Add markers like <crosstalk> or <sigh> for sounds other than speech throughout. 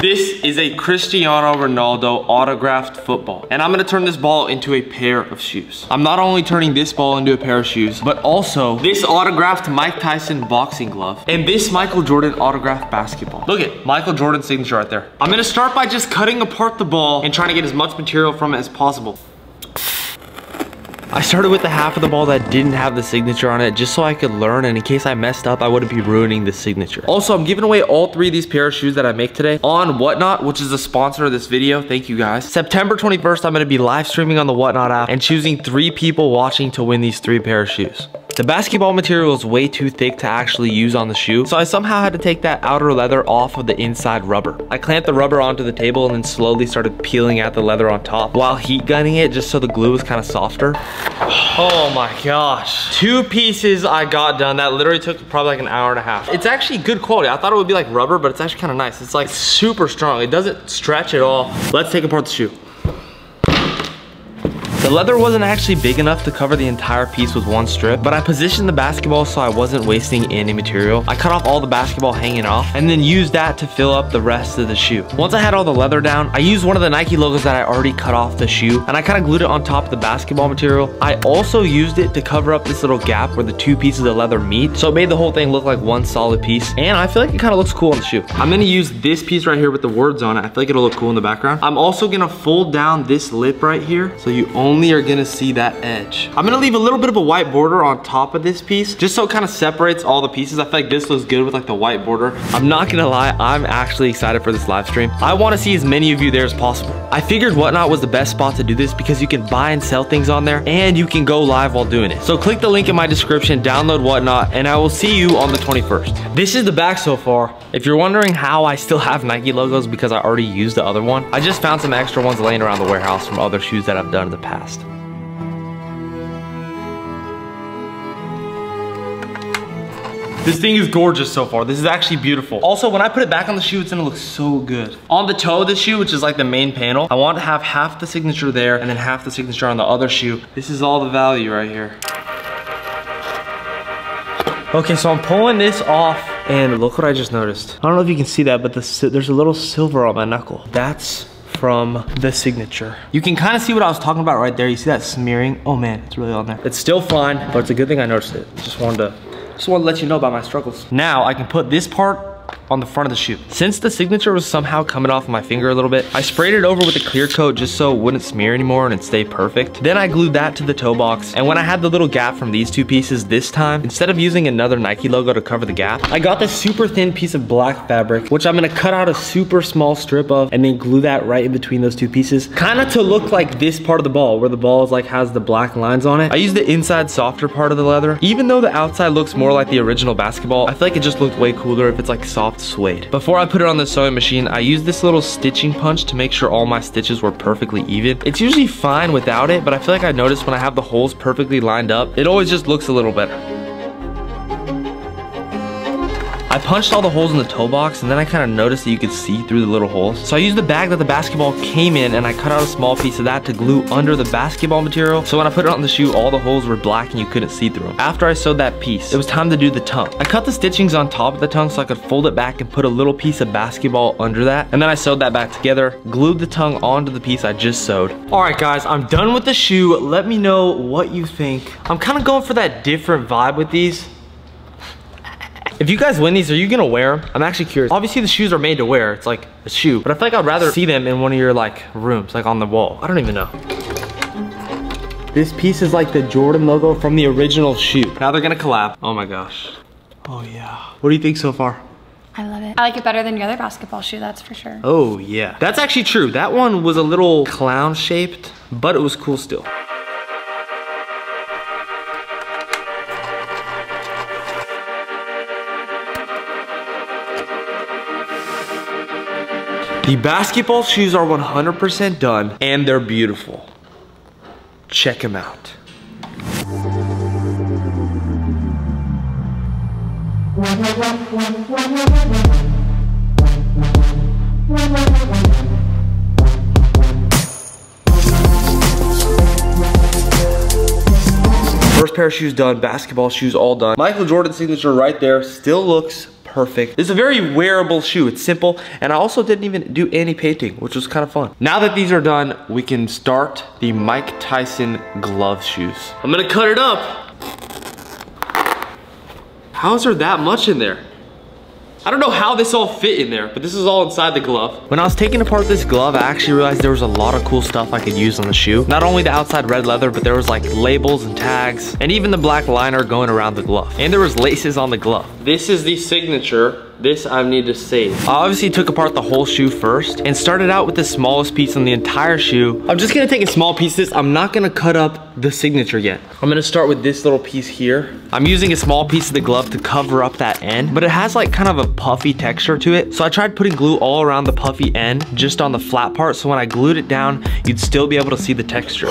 This is a Cristiano Ronaldo autographed football. And I'm gonna turn this ball into a pair of shoes. I'm not only turning this ball into a pair of shoes, but also this autographed Mike Tyson boxing glove and this Michael Jordan autographed basketball. Look at Michael Jordan's signature right there. I'm gonna start by just cutting apart the ball and trying to get as much material from it as possible. I started with the half of the ball that didn't have the signature on it just so I could learn and in case I messed up, I wouldn't be ruining the signature. Also, I'm giving away all three of these pair of shoes that I make today on Whatnot, which is the sponsor of this video. Thank you guys. September 21st, I'm gonna be live streaming on the Whatnot app and choosing three people watching to win these three pair of shoes. The basketball material is way too thick to actually use on the shoe, so I somehow had to take that outer leather off of the inside rubber. I clamped the rubber onto the table and then slowly started peeling out the leather on top while heat gunning it just so the glue was kind of softer. <sighs> Oh my gosh. Two pieces I got done. That literally took probably like an hour and a half. It's actually good quality. I thought it would be like rubber, but it's actually kind of nice. It's like super strong. It doesn't stretch at all. Let's take apart the shoe. The leather wasn't actually big enough to cover the entire piece with one strip, but I positioned the basketball so I wasn't wasting any material. I cut off all the basketball hanging off and then used that to fill up the rest of the shoe. Once I had all the leather down, I used one of the Nike logos that I already cut off the shoe and I kind of glued it on top of the basketball material. I also used it to cover up this little gap where the two pieces of leather meet, so it made the whole thing look like one solid piece and I feel like it kind of looks cool on the shoe. I'm gonna use this piece right here with the words on it. I feel like it'll look cool in the background. I'm also gonna fold down this lip right here so you only only are gonna see that edge. I'm gonna leave a little bit of a white border on top of this piece, just so it kind of separates all the pieces. I feel like this looks good with like the white border. I'm not gonna lie, I'm actually excited for this live stream. I wanna see as many of you there as possible. I figured Whatnot was the best spot to do this because you can buy and sell things on there and you can go live while doing it. So click the link in my description, download Whatnot, and I will see you on the 21st. This is the back so far. If you're wondering how I still have Nike logos because I already used the other one, I just found some extra ones laying around the warehouse from other shoes that I've done in the past This thing is gorgeous so far. This is actually beautiful. Also, when I put it back on the shoe, it's gonna look so good. On the toe of the shoe, which is like the main panel, I want to have half the signature there and then half the signature on the other shoe. This is all the value right here. Okay, so I'm pulling this off and look what I just noticed. I don't know if you can see that, but the, there's a little silver on my knuckle. That's from the signature. You can kind of see what I was talking about right there. You see that smearing? Oh man, it's really on there. It's still fine, but it's a good thing I noticed it. Just wanted to, just wanted to let you know about my struggles. Now I can put this part on the front of the shoe. Since the signature was somehow coming off my finger a little bit, I sprayed it over with a clear coat just so it wouldn't smear anymore and it'd stay perfect. Then I glued that to the toe box. And when I had the little gap from these two pieces this time, instead of using another Nike logo to cover the gap, I got this super thin piece of black fabric, which I'm gonna cut out a super small strip of and then glue that right in between those two pieces, kind of to look like this part of the ball where the ball is like has the black lines on it. I used the inside softer part of the leather. Even though the outside looks more like the original basketball, I feel like it just looked way cooler if it's like soft suede. Before I put it on the sewing machine, I used this little stitching punch to make sure all my stitches were perfectly even. It's usually fine without it, but I feel like I noticed when I have the holes perfectly lined up, it always just looks a little better. I punched all the holes in the toe box and then I kind of noticed that you could see through the little holes. So I used the bag that the basketball came in and I cut out a small piece of that to glue under the basketball material. So when I put it on the shoe, all the holes were black and you couldn't see through them. After I sewed that piece, it was time to do the tongue. I cut the stitchings on top of the tongue so I could fold it back and put a little piece of basketball under that. And then I sewed that back together, glued the tongue onto the piece I just sewed. All right guys, I'm done with the shoe. Let me know what you think. I'm kind of going for that different vibe with these. If you guys win these, are you gonna wear them? I'm actually curious. Obviously the shoes are made to wear. It's like a shoe, but I feel like I'd rather see them in one of your like rooms, like on the wall. I don't even know. This piece is like the Jordan logo from the original shoe. Now they're gonna collab. Oh my gosh. Oh yeah. What do you think so far? I love it. I like it better than your other basketball shoe, that's for sure. Oh yeah. That's actually true. That one was a little clown shaped, but it was cool still. The basketball shoes are 100% done and they're beautiful. Check them out. First pair of shoes done, basketball shoes all done. Michael Jordan signature right there, still looks perfect. It's a very wearable shoe. It's simple, and I also didn't even do any painting, which was kind of fun. Now that these are done, we can start the Mike Tyson glove shoes. I'm gonna cut it up. How is there that much in there? I don't know how this all fit in there, but this is all inside the glove. When I was taking apart this glove, I actually realized there was a lot of cool stuff I could use on the shoe. Not only the outside red leather, but there was like labels and tags, and even the black liner going around the glove. And there was laces on the glove. This is the signature this I need to save. I obviously took apart the whole shoe first and started out with the smallest piece on the entire shoe. I'm just gonna take a small piece of this. I'm not gonna cut up the signature yet. I'm gonna start with this little piece here. I'm using a small piece of the glove to cover up that end, but it has like kind of a puffy texture to it. So I tried putting glue all around the puffy end, just on the flat part. So when I glued it down, you'd still be able to see the texture.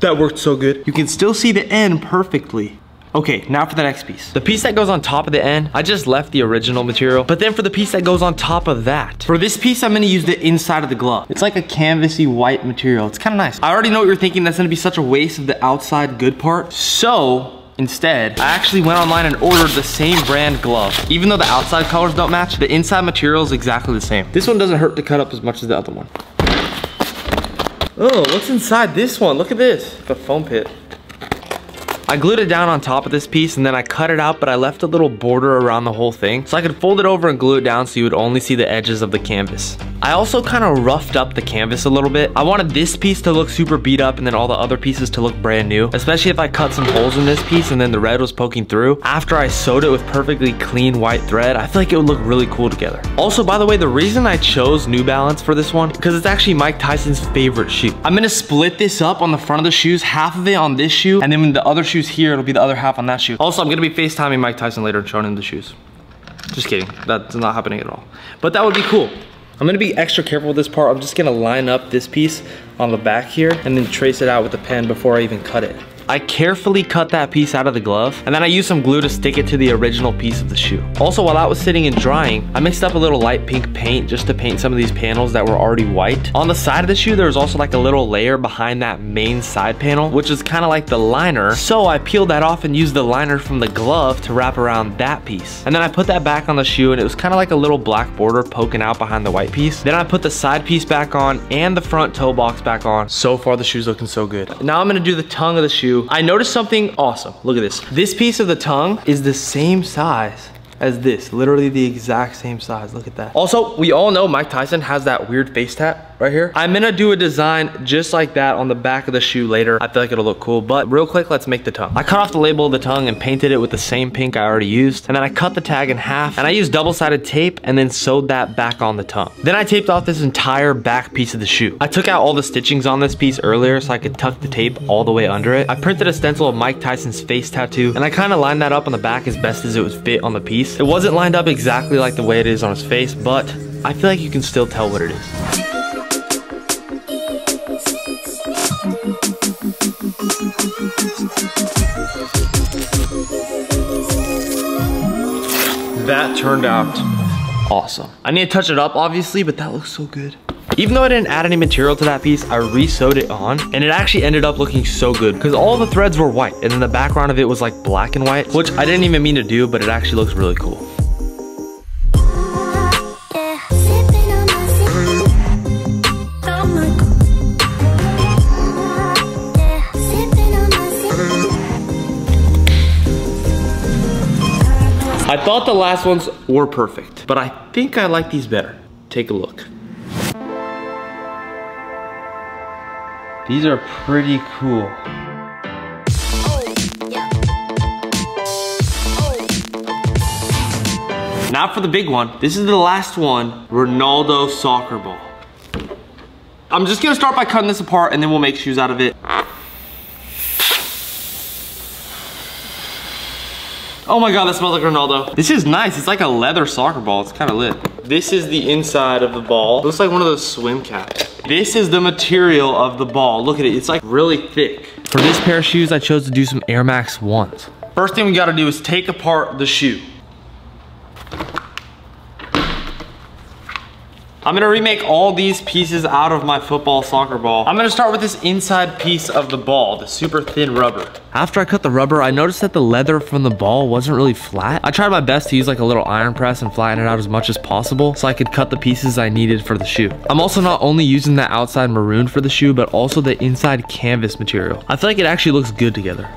That worked so good. You can still see the end perfectly. Okay, now for the next piece. The piece that goes on top of the end, I just left the original material, but then for the piece that goes on top of that, for this piece, I'm gonna use the inside of the glove. It's like a canvasy white material. It's kind of nice. I already know what you're thinking. That's gonna be such a waste of the outside good part. So, Instead, I actually went online and ordered the same brand glove. Even though the outside colors don't match, the inside material is exactly the same. This one doesn't hurt to cut up as much as the other one. Oh, what's inside this one? Look at this, the foam pit. I glued it down on top of this piece and then I cut it out, but I left a little border around the whole thing so I could fold it over and glue it down so you would only see the edges of the canvas. I also kind of roughed up the canvas a little bit. I wanted this piece to look super beat up and then all the other pieces to look brand new, especially if I cut some holes in this piece and then the red was poking through. After I sewed it with perfectly clean white thread, I feel like it would look really cool together. Also, by the way, the reason I chose New Balance for this one, because it's actually Mike Tyson's favorite shoe. I'm gonna split this up on the front of the shoes, half of it on this shoe, and then the other shoe's here, it'll be the other half on that shoe. Also, I'm gonna be FaceTiming Mike Tyson later and showing him the shoes. Just kidding, that's not happening at all. But that would be cool. I'm gonna be extra careful with this part. I'm just gonna line up this piece on the back here and then trace it out with the pen before I even cut it. I carefully cut that piece out of the glove and then I used some glue to stick it to the original piece of the shoe. Also, while that was sitting and drying, I mixed up a little light pink paint just to paint some of these panels that were already white. On the side of the shoe, there was also like a little layer behind that main side panel, which is kind of like the liner. So I peeled that off and used the liner from the glove to wrap around that piece. And then I put that back on the shoe and it was kind of like a little black border poking out behind the white piece. Then I put the side piece back on and the front toe box back on. So far, the shoe's looking so good. Now I'm gonna do the tongue of the shoe I noticed something awesome. Look at this. This piece of the tongue is the same size as this, literally the exact same size. Look at that. Also, we all know Mike Tyson has that weird face tat right here. I'm gonna do a design just like that on the back of the shoe later. I feel like it'll look cool, but real quick, let's make the tongue. I cut off the label of the tongue and painted it with the same pink I already used. And then I cut the tag in half and I used double-sided tape and then sewed that back on the tongue. Then I taped off this entire back piece of the shoe. I took out all the stitchings on this piece earlier so I could tuck the tape all the way under it. I printed a stencil of Mike Tyson's face tattoo and I kind of lined that up on the back as best as it would fit on the piece. It wasn't lined up exactly like the way it is on his face, but I feel like you can still tell what it is. That turned out awesome. I need to touch it up obviously, but that looks so good. Even though I didn't add any material to that piece, I re-sewed it on and it actually ended up looking so good because all the threads were white and then the background of it was like black and white, which I didn't even mean to do, but it actually looks really cool. I thought the last ones were perfect, but I think I like these better. Take a look. These are pretty cool. Now for the big one. This is the last one, Ronaldo soccer ball. I'm just gonna start by cutting this apart and then we'll make shoes out of it. Oh my god, that smells like Ronaldo. This is nice. It's like a leather soccer ball. It's kind of lit. This is the inside of the ball. Looks like one of those swim caps. This is the material of the ball. Look at it. It's like really thick. For this pair of shoes, I chose to do some Air Max 1s. First thing we gotta do is take apart the shoe. I'm gonna remake all these pieces out of my football soccer ball. I'm gonna start with this inside piece of the ball, the super thin rubber. After I cut the rubber, I noticed that the leather from the ball wasn't really flat. I tried my best to use like a little iron press and flatten it out as much as possible so I could cut the pieces I needed for the shoe. I'm also not only using the outside maroon for the shoe, but also the inside canvas material. I feel like it actually looks good together.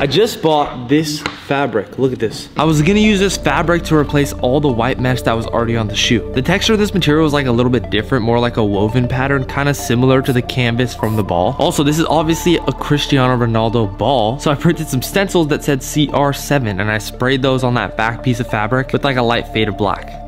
I just bought this fabric. Look at this. I was gonna use this fabric to replace all the white mesh that was already on the shoe. The texture of this material is like a little bit different, more like a woven pattern, kind of similar to the canvas from the ball. Also, this is obviously a Cristiano Ronaldo ball. So I printed some stencils that said CR7 and I sprayed those on that back piece of fabric with like a light fade of black.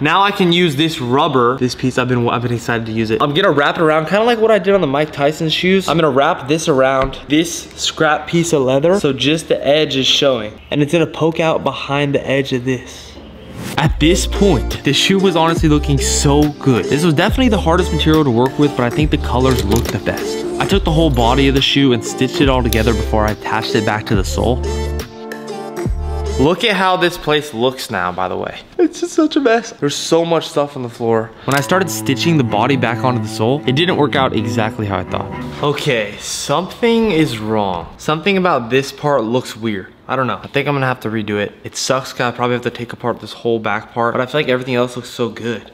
Now I can use this rubber, this piece, I've been, I've been excited to use it. I'm gonna wrap it around, kind of like what I did on the Mike Tyson shoes. I'm gonna wrap this around this scrap piece of leather, so just the edge is showing. And it's gonna poke out behind the edge of this. At this point, the shoe was honestly looking so good. This was definitely the hardest material to work with, but I think the colors looked the best. I took the whole body of the shoe and stitched it all together before I attached it back to the sole. Look at how this place looks now, by the way. It's just such a mess. There's so much stuff on the floor. When I started stitching the body back onto the sole, it didn't work out exactly how I thought. Okay, something is wrong. Something about this part looks weird. I don't know. I think I'm gonna have to redo it. It sucks because I probably have to take apart this whole back part, but I feel like everything else looks so good.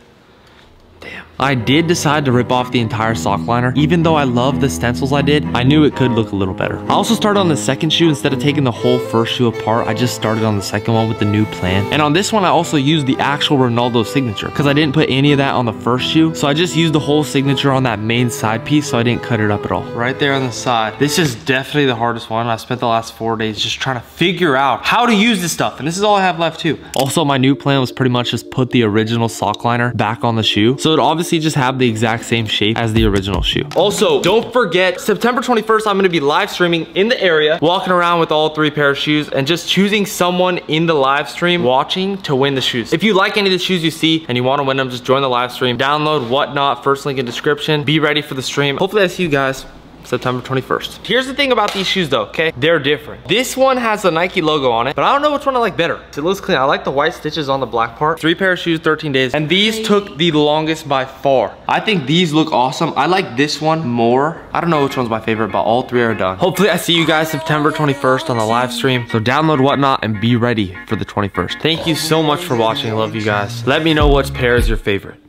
Damn. I did decide to rip off the entire sock liner. Even though I love the stencils I did, I knew it could look a little better. I also started on the second shoe. Instead of taking the whole first shoe apart, I just started on the second one with the new plan. And on this one, I also used the actual Ronaldo signature because I didn't put any of that on the first shoe. So I just used the whole signature on that main side piece so I didn't cut it up at all. Right there on the side. This is definitely the hardest one. I spent the last four days just trying to figure out how to use this stuff. And this is all I have left too. Also, my new plan was pretty much just put the original sock liner back on the shoe. So it obviously just have the exact same shape as the original shoe. Also, don't forget, September 21st, I'm gonna be live streaming in the area, walking around with all three pair of shoes and just choosing someone in the live stream watching to win the shoes. If you like any of the shoes you see and you wanna win them, just join the live stream, download whatnot, first link in description, be ready for the stream. Hopefully I see you guys September 21st. Here's the thing about these shoes though, okay? They're different. This one has the Nike logo on it, but I don't know which one I like better. It looks clean. I like the white stitches on the black part. Three pair of shoes, 13 days. And these took the longest by far. I think these look awesome. I like this one more. I don't know which one's my favorite, but all three are done. Hopefully I see you guys September 21st on the live stream. So download whatnot and be ready for the 21st. Thank you so much for watching. I love you guys. Let me know which pair is your favorite.